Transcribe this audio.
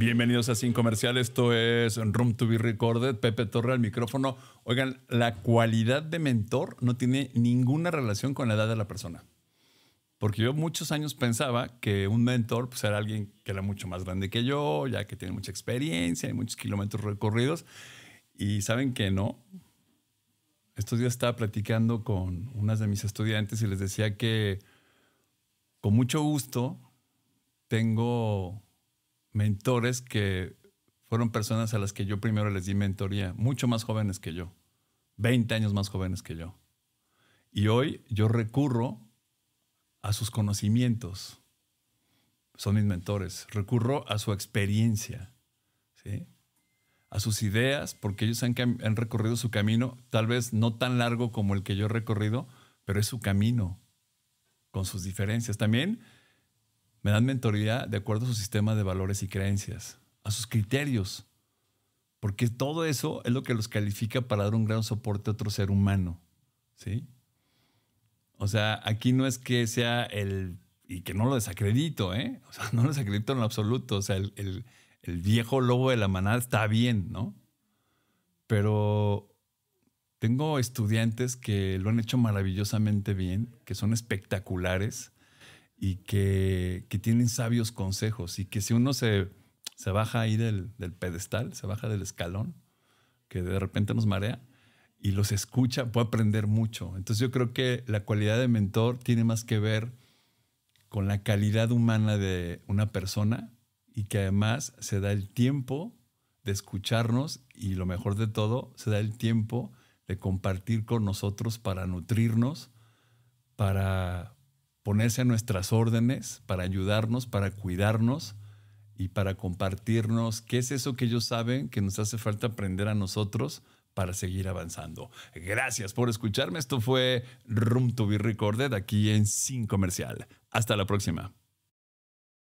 Bienvenidos a Sin Comercial. Esto es Room to be Recorded. Pepe Torre al micrófono. Oigan, la cualidad de mentor no tiene ninguna relación con la edad de la persona. Porque yo muchos años pensaba que un mentor pues, era alguien que era mucho más grande que yo, ya que tiene mucha experiencia y muchos kilómetros recorridos. Y saben que no. Estos días estaba platicando con unas de mis estudiantes y les decía que con mucho gusto tengo mentores que fueron personas a las que yo primero les di mentoría, mucho más jóvenes que yo, 20 años más jóvenes que yo. Y hoy yo recurro a sus conocimientos. Son mis mentores. Recurro a su experiencia, ¿sí? a sus ideas, porque ellos han, han recorrido su camino, tal vez no tan largo como el que yo he recorrido, pero es su camino, con sus diferencias. También me dan mentoría de acuerdo a su sistema de valores y creencias, a sus criterios, porque todo eso es lo que los califica para dar un gran soporte a otro ser humano, ¿sí? O sea, aquí no es que sea el, y que no lo desacredito, ¿eh? O sea, no lo desacredito en lo absoluto, o sea, el, viejo lobo de la manada está bien, ¿no? Pero tengo estudiantes que lo han hecho maravillosamente bien, que son espectaculares y que, que tienen sabios consejos y que si uno se, se baja ahí del, del, pedestal, se baja del escalón, que de repente nos marea y los escucha, puede aprender mucho. Entonces yo creo que la cualidad de mentor tiene más que ver con la calidad humana de una persona y que además se da el tiempo de escucharnos y lo mejor de todo, se da el tiempo de compartir con nosotros para nutrirnos, para ponerse a nuestras órdenes, para ayudarnos, para cuidarnos y para compartirnos qué es eso que ellos saben que nos hace falta aprender a nosotros para seguir avanzando. Gracias por escucharme. Esto fue Room to be Recorded aquí en Sin Comercial. Hasta la próxima.